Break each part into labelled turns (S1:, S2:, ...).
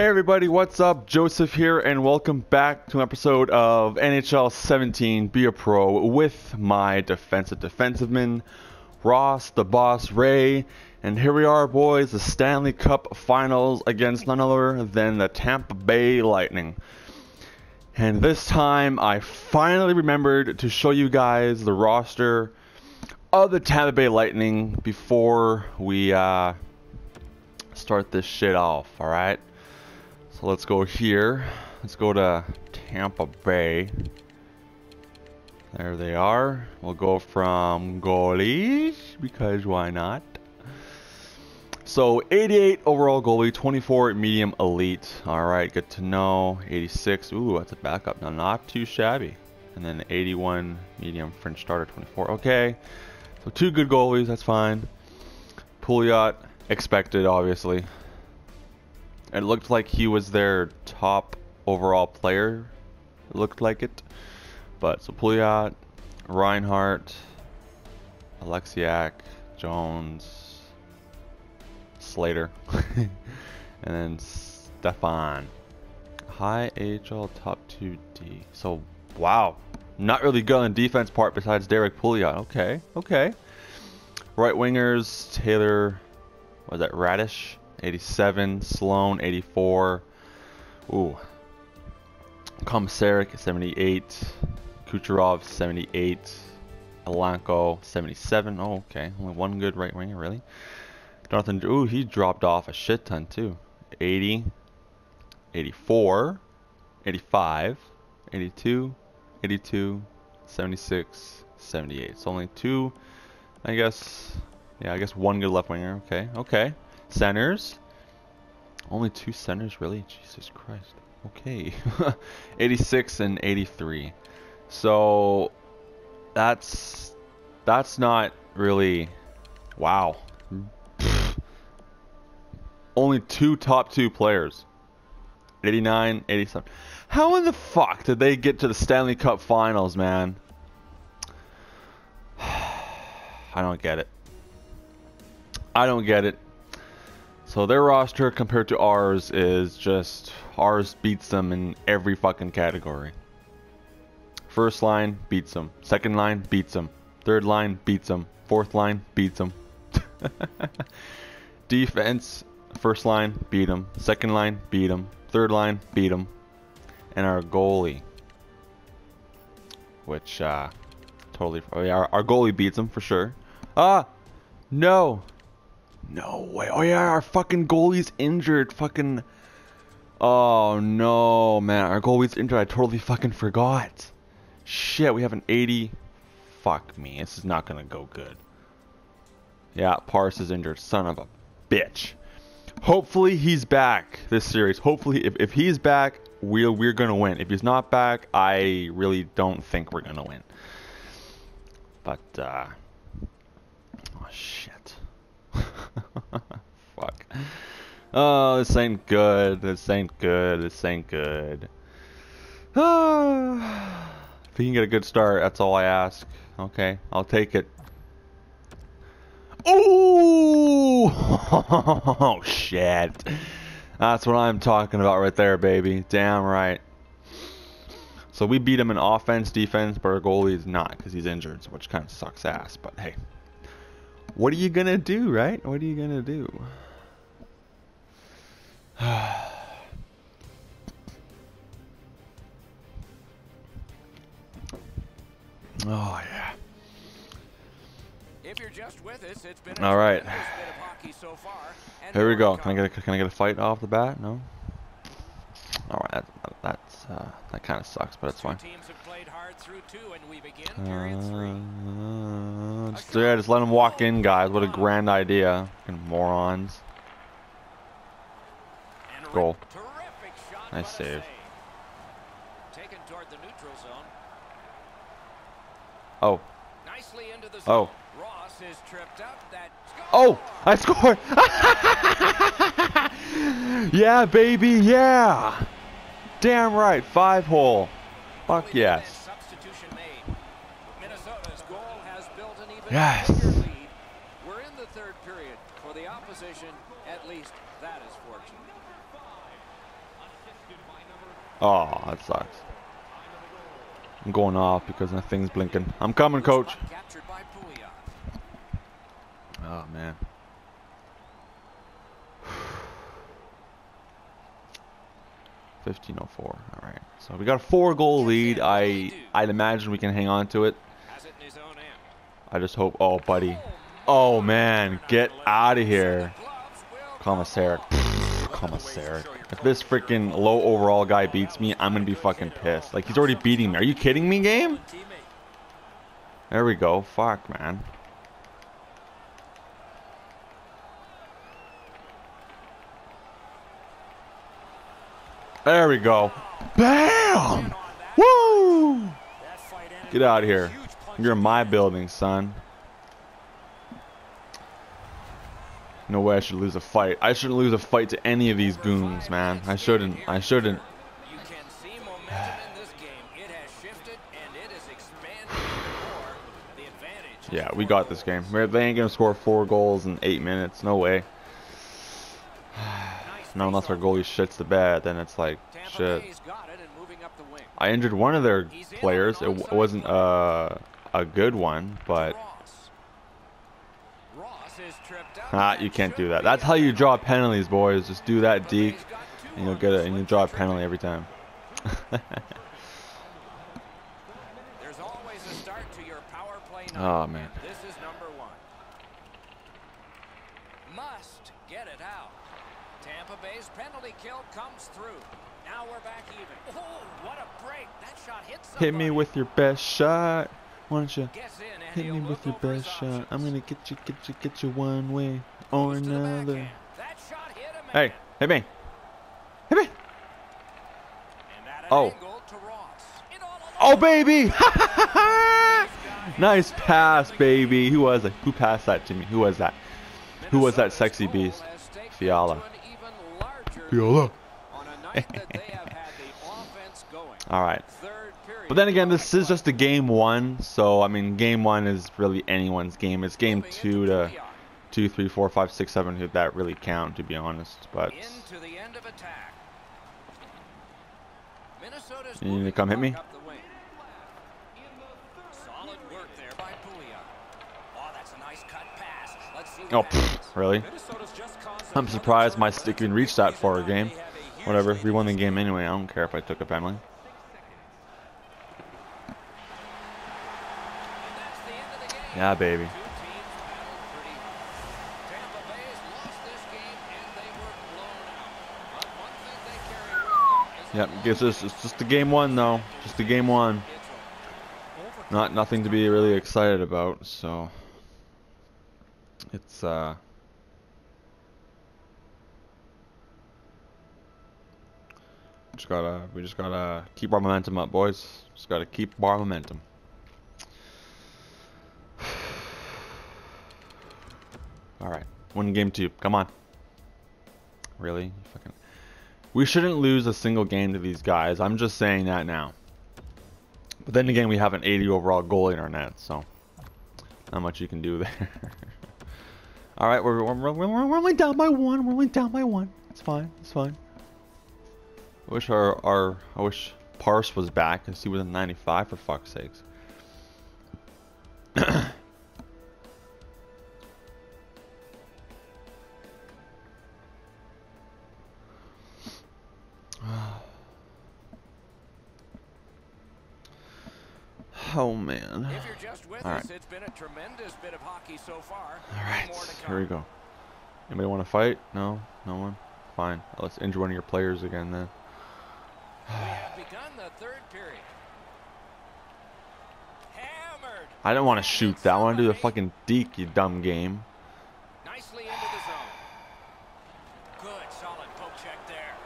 S1: Hey everybody, what's up? Joseph here, and welcome back to an episode of NHL 17 Be a Pro with my defensive defensiveman, Ross, the boss, Ray, and here we are, boys, the Stanley Cup Finals against none other than the Tampa Bay Lightning. And this time, I finally remembered to show you guys the roster of the Tampa Bay Lightning before we uh, start this shit off, alright? So let's go here. Let's go to Tampa Bay. There they are. We'll go from goalies because why not? So 88 overall goalie, 24 medium elite. All right, good to know. 86. Ooh, that's a backup. Now not too shabby. And then 81 medium French starter, 24. Okay. So two good goalies. That's fine. Pouliot expected, obviously. It looked like he was their top overall player. It looked like it. But so Pouliot, Reinhardt, Alexiak, Jones, Slater, and then Stefan. High AHL top 2D. So, wow. Not really good on defense part besides Derek Pouliot. Okay, okay. Right wingers, Taylor, was that Radish? 87, Sloan 84. Ooh. Komisarek 78, Kucherov 78, Alanko 77. Oh, okay. Only one good right winger, really. Jonathan, ooh, he dropped off a shit ton too. 80, 84, 85, 82, 82, 76, 78. It's only two, I guess. Yeah, I guess one good left winger. Okay, okay. Centers. Only two centers, really? Jesus Christ. Okay. 86 and 83. So that's that's not really wow. Only two top two players. 89, 87. How in the fuck did they get to the Stanley Cup Finals, man? I don't get it. I don't get it. So their roster compared to ours is just ours beats them in every fucking category. First line beats them. Second line beats them. Third line beats them. Fourth line beats them. Defense, first line beat them. Second line beat them. Third line beat them. And our goalie, which uh, totally, oh yeah, our, our goalie beats them for sure. Ah, no, no way. Oh yeah, our fucking goalie's injured. Fucking. Oh no, man. Our goalie's injured. I totally fucking forgot. Shit, we have an 80. Fuck me. This is not gonna go good. Yeah, Pars is injured. Son of a bitch. Hopefully he's back this series. Hopefully, if, if he's back, we're, we're gonna win. If he's not back, I really don't think we're gonna win. But, uh... Oh, shit. Fuck. Oh, this ain't good. This ain't good. This ain't good. if he can get a good start, that's all I ask. Okay, I'll take it. Oh! oh, shit. That's what I'm talking about right there, baby. Damn right. So we beat him in offense, defense, but our goalie is not because he's injured, which kind of sucks ass. But hey, what are you gonna do, right? What are you gonna do? Oh yeah.
S2: If you're just with us, it's been
S1: All right.
S2: So far,
S1: Here we go. Can I get a, can I get a fight off the bat? No. All right. That, uh, that kind of sucks, but it's fine. Uh, just, yeah, just let them walk in, guys. What a grand idea. Fucking morons. Goal. Nice save. Oh. Oh. Oh, I scored! yeah, baby, yeah! Damn right, five hole. Fuck yes. Yes.
S2: We're in the third period. For the opposition, at least that is fortunate.
S1: Oh, that sucks. I'm going off because my thing's blinking. I'm coming, coach.
S2: Captured by Pouliot.
S1: Oh, man. Fifteen oh four. All right. So we got a four-goal lead. I I'd imagine we can hang on to it.
S2: Has it in his own end.
S1: I just hope. Oh, buddy. Oh man, get out of here, Komisarek. Komisarek. If this freaking low overall guy beats me, I'm gonna be fucking pissed. Like he's already beating me. Are you kidding me, game? There we go. Fuck, man. There we go. Bam! Woo! Get out of here. You're in my building, son. No way I should lose a fight. I shouldn't lose a fight to any of these goons, man. I shouldn't. I shouldn't. Yeah, we got this game. They ain't gonna score four goals in eight minutes. No way. No, unless our goalie shits the bed, then it's like shit.
S2: Bay's got it and moving up the wing.
S1: I injured one of their players. It wasn't uh, a good one, but
S2: Ross. Ross is tripped up.
S1: ah, you can't do that. That's how you draw penalties, boys. Just do that deke, and you'll get it, and you draw a penalty every time.
S2: There's always a start to your power play night.
S1: Oh, man.
S2: and This is number one. Must get it out. Tampa Bay's penalty kill comes through. Now we're back even. Oh, what a break. That shot hit
S1: me with your best shot. Why don't you
S2: Gets in and
S1: hit me with your best shot? I'm gonna get you, get you, get you one way or
S2: Goes to the
S1: another.
S2: That shot hit him.
S1: Hey, hit me. Hit me.
S2: And at an
S1: Oh.
S2: angle to Ross. In all
S1: Oh, baby! nice pass, baby. Who was it? Who passed that to me? Who was that? Who was that sexy beast? Fiala.
S2: to an even larger
S1: Fiala.
S2: lead On a night that they have had the offense going.
S1: All right. But then again, this is just a game one, so I mean, game one is really anyone's game. It's game two to two, three, four, five, six, seven who that really count, to be honest. But
S2: Into the end of attack. Minnesota's
S1: You need to come hit me?
S2: up the wing. Solid work there by Pouliot. Oh, that's a nice cut pass. Let's see what
S1: oh, really?
S2: Just caused
S1: I'm surprised my stick even reached that far a game.
S2: They have a huge
S1: Whatever, we won the game anyway. I don't care if I took a penalty.
S2: And that's the end of the game.
S1: Yeah, baby.
S2: Two teams battled pretty hard. Tampa Bay's lost this game and they were blown out. But one thing they carry with them is baby.
S1: Yep, guess this it's just a game one though. Just a game one. Not nothing to be really excited about. So it's uh. Just gotta, we just gotta keep our momentum up, boys. Just gotta keep our momentum. All right, win game two. Come on. Really? Fucking. We shouldn't lose a single game to these guys. I'm just saying that now. But then again, we have an 80 overall goal in our net, so not much you can do there. All right, we're, we're, we're, we're only down by one. We're only down by one. It's fine. It's fine. I wish our, our I wish Parse was back because he was in 95 for fuck's sakes. Oh man.
S2: If you're just with
S1: All
S2: us,
S1: right.
S2: it's been a tremendous bit of hockey so far.
S1: All right, here we go. Anybody want to fight? No, no one. Fine. Let's injure one of your players again then.
S2: We have begun the third period. Hammered.
S1: I don't want to shoot that. I want to do the fucking deke, you dumb game.
S2: Nicely into the zone. Good, solid poke check there.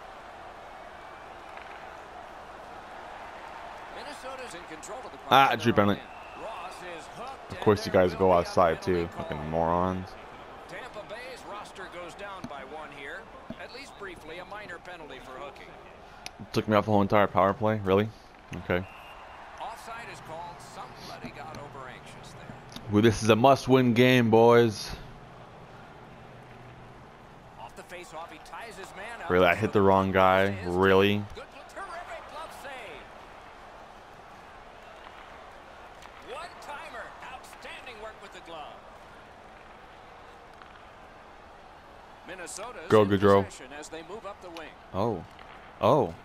S2: Minnesota's in control of the puck
S1: Ah, Drew Bennett.
S2: end. Ross is hooked,
S1: Of course, you guys go outside too. Fucking morons.
S2: Tampa Bay's roster goes down by one here. At least briefly, a minor penalty for hooking.
S1: Took me off the whole entire power play. Really? Okay.
S2: Offside is called. Somebody got over anxious there.
S1: Well, this is a must-win game, boys.
S2: Off the face-off, he ties his man up.
S1: Really, I hit the wrong guy. Really?
S2: Good, terrific
S1: go,
S2: in
S1: Gaudreau.
S2: possession As they move up the wing.
S1: Oh. Oh.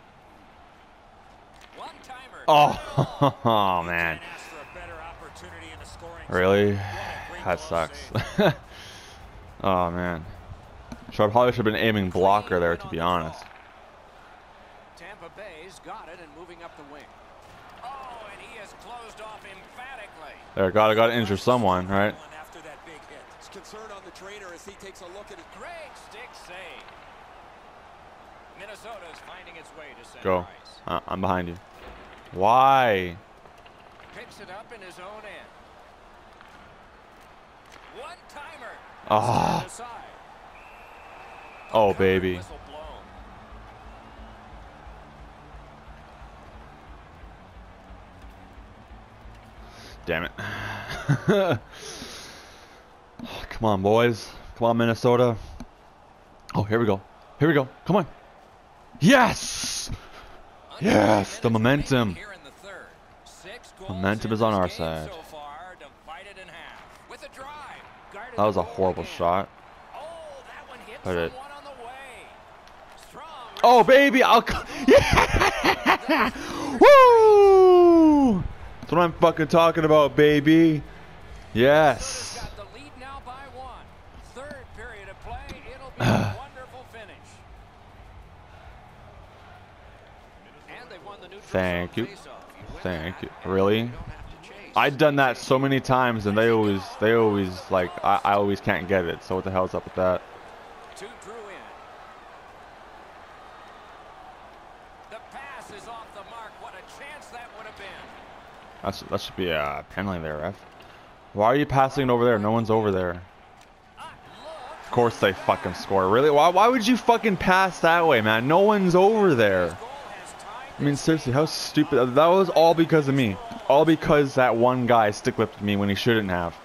S1: Oh, oh man.
S3: Can't ask for a better opportunity in the scoring
S1: Really?
S3: zone. What
S1: That sucks. oh man. So I probably should have been aiming blocker there to be honest.
S2: Tampa Bay's got it and moving up the wing. Oh, and he has closed off emphatically.
S1: There, gotta gotta injure someone, right?
S3: After that big hit.
S4: It's concern on the trainer as he takes a look at it.
S2: Great stick save. Minnesota's finding its way to center
S1: Go.
S2: ice.
S1: Uh, I'm behind you. Why?
S2: Picks it up in his own end. One timer.
S1: Ah. Oh baby. Damn it. Come on, boys. Come on, Minnesota. Oh, here we go. Here we go. Come on. Yes! Yes, the momentum. Momentum is on our side. That was a horrible shot. But it- Oh, baby! I'll. Yeah! Woo! That's what I'm fucking talking about, baby. Yes.
S2: Got the lead now by one. Third period of play. It'll be a wonderful finish. And they've won the neutral
S1: Thank you. Thank you. Really? I've done that so many times, and they always, they always like, I, I always can't get it. So what the hell's up with that? That's that should be a penalty there, ref. Why are you passing over there? No one's over there. Of course they fucking score. Really? Why? Why would you fucking pass that way, man? No one's over there.
S2: Goal has tied
S1: I mean, seriously, how stupid. That was all because of me. All because that one guy stick lifted me when he shouldn't have.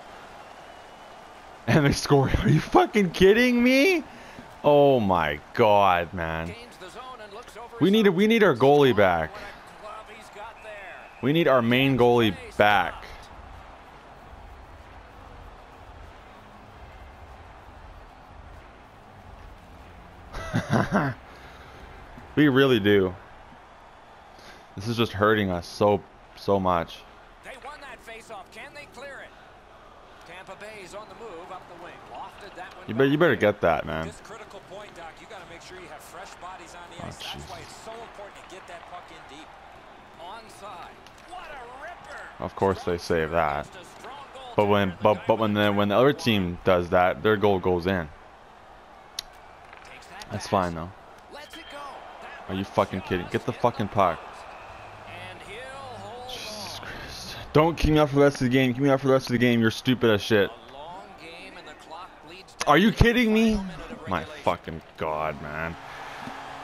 S1: And they score. Are you fucking kidding me? Oh my god, man.
S2: gains the zone and looks over
S1: We need we need our goalie back.
S2: What a glove he's got there.
S1: We need our main goalie back. we really do. This is just hurting us so so much.
S2: They won that face-off. Can they clear it? Tampa Bay's on the move up the wing. Lofted that one.
S1: You better you better get that, man.
S3: This critical point, Doc, you got to make sure you have fresh bodies on the
S1: Oh,
S3: ice. That's why it's so important to get that puck in deep.
S2: Onside. What a ripper.
S1: Of course they save that.
S2: Just a strong goal
S1: But when but
S2: the
S1: but when the when the other team does that, their goal goes in. That's fine though.
S2: lets it go. That
S1: Are you fucking kidding? Get the fucking puck.
S2: And he'll hold
S1: Jesus
S2: on.
S1: Christ. Don't keep me out for the rest of the game. Keep me out for the rest of the game. You're stupid as shit. Are you
S2: to
S1: kidding me? My fucking god, man.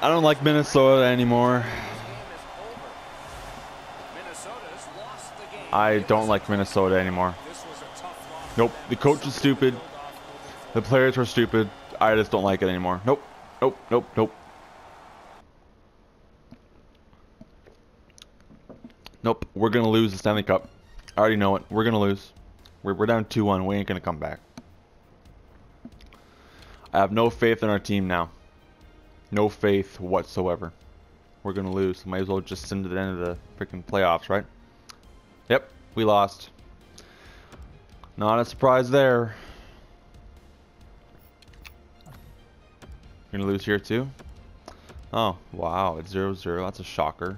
S1: I don't like Minnesota anymore. I don't like Minnesota anymore. Nope. The coach is stupid. The players were stupid. I just don't like it anymore. Nope. Nope. Nope. Nope. Nope. We're gonna lose the Stanley Cup. I already know it. We're gonna lose. We're, we're down 2-1. We ain't gonna come back. I have no faith in our team now. No faith whatsoever. We're gonna lose. Might as well just send to the end of the freaking playoffs, right? Yep. We lost. Not a surprise there. You're gonna lose here too? Oh, wow, it's 0-0. That's a shocker.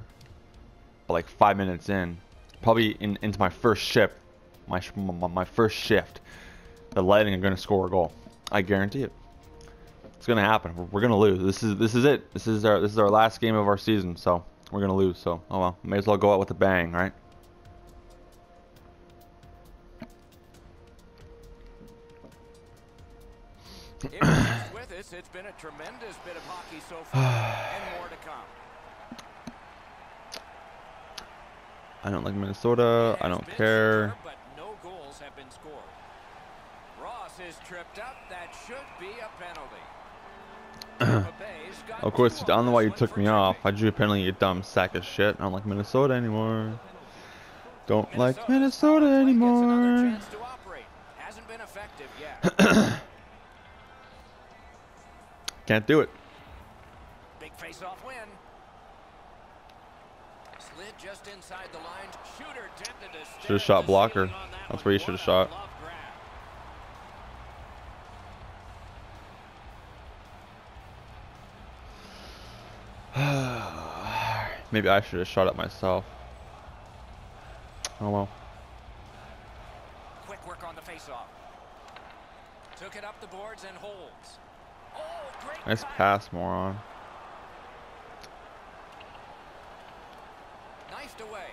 S1: But like five minutes in, probably in, into my first shift, my, my first shift, the Lightning are gonna score a goal. I guarantee it. It's gonna happen. We're, we're gonna lose. This is this is it. This is our this is our last game of our season. So we're gonna lose. So oh well, may as well go out with a bang, right?
S2: He's with us, it's been a tremendous bit of hockey so far, and more to come.
S1: I don't like Minnesota. I don't care.
S2: no goals have been scored. Ross is tripped up. That should be a penalty. Tampa Bay's got
S1: Of course, I don't know why you took me off. I drew a penalty, you dumb sack of shit. I don't like Minnesota anymore. Don't like Minnesota
S2: Play gets another
S1: anymore.
S2: chance to operate. Hasn't been effective yet.
S1: Can't do it.
S2: Big face-off win. Slid just inside the lines. Shooter tempted to stare
S1: Should've shot blocker.
S2: ceiling on that
S1: That's where you should've shot. Maybe I should have shot it myself. Oh well.
S2: Quick work on the face-off. Took it up the boards and holds. Oh, great
S1: Nice pass, moron.
S2: Away.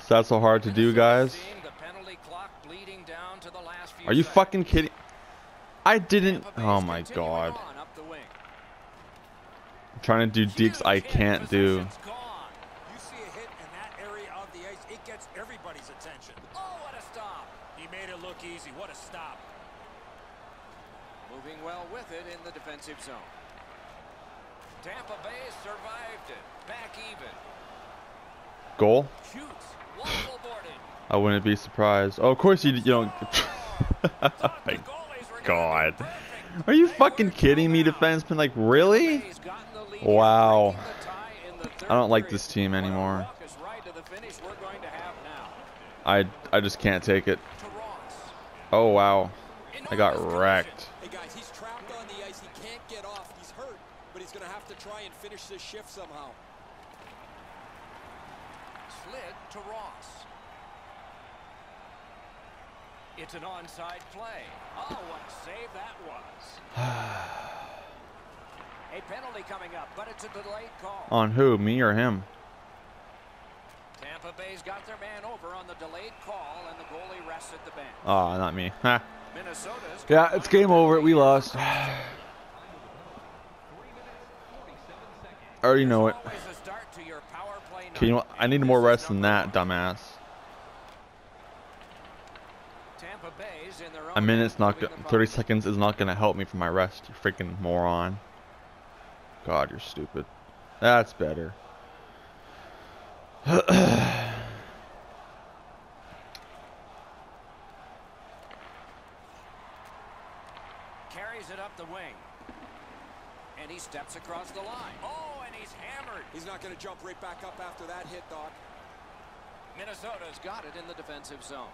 S1: Is that so hard to do, guys?
S2: seeing the penalty clock bleeding down to the last few
S1: Are you fucking kidding? I didn't. Oh my god.
S2: on up the wing.
S1: I'm trying to do deeks I can't do.
S2: Possession's gone.
S3: You see a hit in that area of the ice, it gets everybody's attention.
S2: Oh, what a stop.
S3: He made it look easy. What a stop.
S2: Moving well with it in the defensive zone. Tampa Bay survived it. Back even.
S1: Goal?
S2: Shoots. Waffle boarded.
S1: I wouldn't be surprised. Oh, of course you, you don't. My
S2: goalies were gonna
S1: God. Are you fucking kidding me,
S2: thrown
S1: defenseman? Like, really?
S2: Bay's gotten the lead,
S1: Wow.
S2: breaking the tie in the third
S1: I don't like this team anymore.
S2: raucous ride to the finish we're going to have now.
S1: I I just can't take it. Oh wow, I got
S2: Enormous
S1: wrecked.
S4: Hey guys, he's trapped on the ice. He can't get off. He's hurt, but he's going to have to try and finish this shift somehow.
S2: Slid to Ross. It's an onside play. Oh, what a save that was. a penalty coming up, but it's a delayed call.
S1: On who? Me or him?
S2: Tampa Bay's got their man over on the delayed call, and the goalie rests at the bench.
S1: Oh, not me.
S2: Minnesota's
S1: Yeah, it's game over. We lost. I already know it.
S2: Always a start to your power play
S1: Okay, you know what? I need more rest than that, dumbass.
S2: Tampa Bay's in their own
S1: A minute's not.
S2: moving
S1: Go-
S2: the puck.
S1: 30 seconds is not gonna help me for my rest. You freaking moron. God, you're stupid. That's better.
S2: Carries it up the wing. And he steps across the line. Oh, he's hammered.
S4: He's not going to jump right back up after that hit, Doc.
S2: Minnesota's got it in the defensive zone.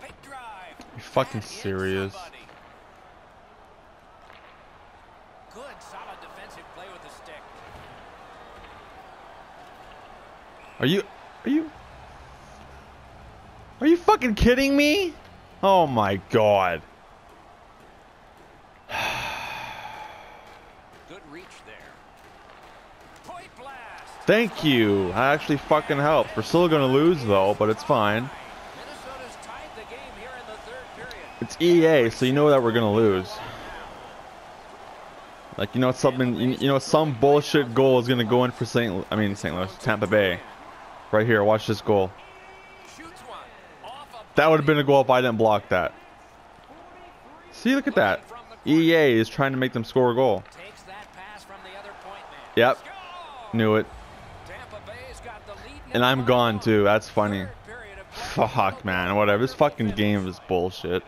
S2: Big drive.
S1: You fucking
S2: That
S1: serious?
S2: Good, solid defensive play with the stick.
S1: Are you? Are you? Are you fucking kidding me? Oh my god.
S2: Good reach there. Point blast.
S1: Thank you. That actually fucking helps. We're still gonna lose though, but it's fine.
S2: Minnesota's tied the game here in the third period.
S1: It's EA, so you know that we're gonna lose. Like you know something, you, know some bullshit goal is gonna go in for St. I mean St. Louis, Tampa Bay. Right here, watch this goal.
S2: Shoots one. Off a
S1: That would have been a goal if I didn't block that. See, look at that. EA is trying to make them score a goal.
S2: Takes that pass from the other point man.
S1: Yep. Knew it.
S2: Tampa Bay's got the lead in
S1: And I'm gone too. That's funny.
S2: Third period of play.
S1: Fuck, man. Whatever. This fucking game is bullshit.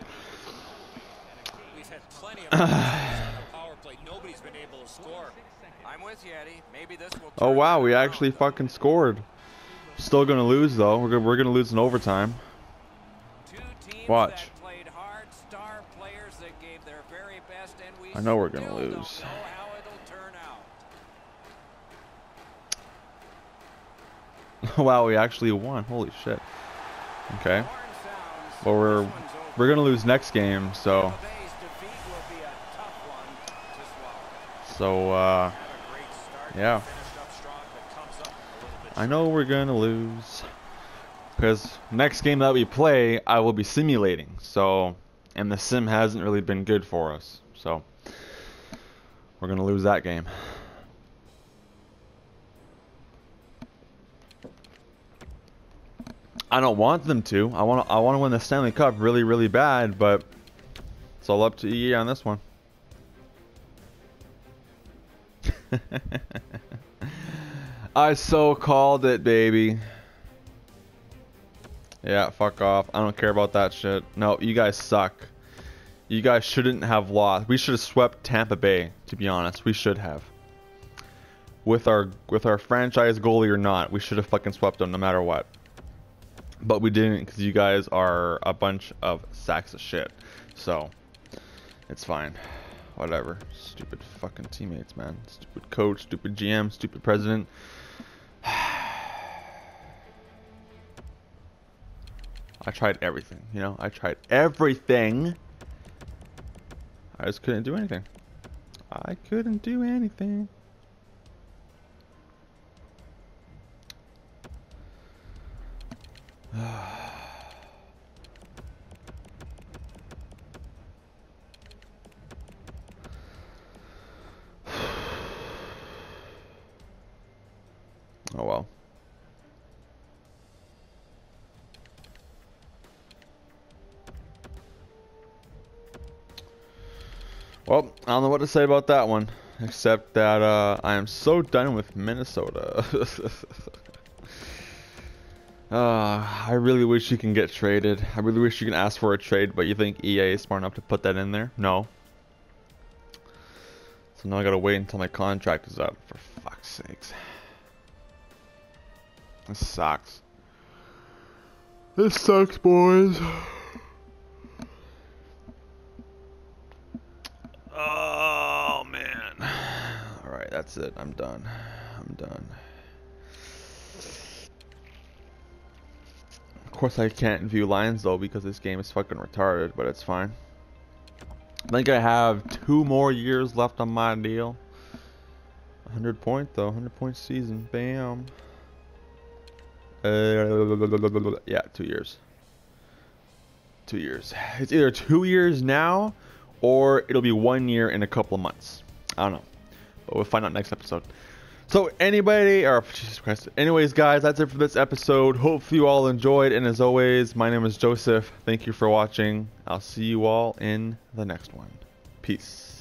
S3: We've had plenty of opportunities on the power play. Nobody's been able to score.
S2: I'm with you, Eddie. Maybe this will.
S1: Oh wow, we actually fucking scored. Still gonna lose though. We're gonna, we're gonna lose in overtime. Watch.
S2: that played hard, star players that gave their very best, and we
S1: I know we're gonna lose.
S2: Don't know how it'll turn out.
S1: wow, we actually won. Holy shit. Okay. Well, we're we're gonna lose next game, so so uh. Yeah. I know we're gonna lose because next game that we play, I will be simulating. So, and the sim hasn't really been good for us. So, we're gonna lose that game. I don't want them to. I want to. I want to win the Stanley Cup really, really bad, but it's all up to EA on this one. I so called it, baby. Yeah, fuck off. I don't care about that shit. No, you guys suck. You guys shouldn't have lost. We should have swept Tampa Bay, to be honest. We should have. With our with our franchise goalie or not, we should have fucking swept them no matter what. But we didn't because you guys are a bunch of sacks of shit. So, it's fine. Whatever. Stupid fucking teammates, man. Stupid coach, stupid GM, stupid president. I tried everything, you know? I tried everything. I just couldn't do anything. I couldn't do anything. oh well. Well, I don't know what to say about that one, except that uh, I am so done with Minnesota. uh, I really wish you can get traded. I really wish you can ask for a trade, but you think EA is smart enough to put that in there? No. So now I gotta wait until my contract is up, for fuck's sakes. This sucks. This sucks, boys. Oh man. Alright, that's it. I'm done. I'm done. Course I can't view lines though because this game is fucking retarded, but it's fine. I think I have two more years left on my deal. 100 point though, 100 point season. Bam. Uh, yeah, two years. Two years. It's either two years now or it'll be one year in a couple of months. I don't know. But we'll find out next episode. So anybody, or Jesus Christ. Anyways, guys, that's it for this episode. Hopefully you all enjoyed. And as always, my name is Joseph. Thank you for watching. I'll see you all in the next one. Peace.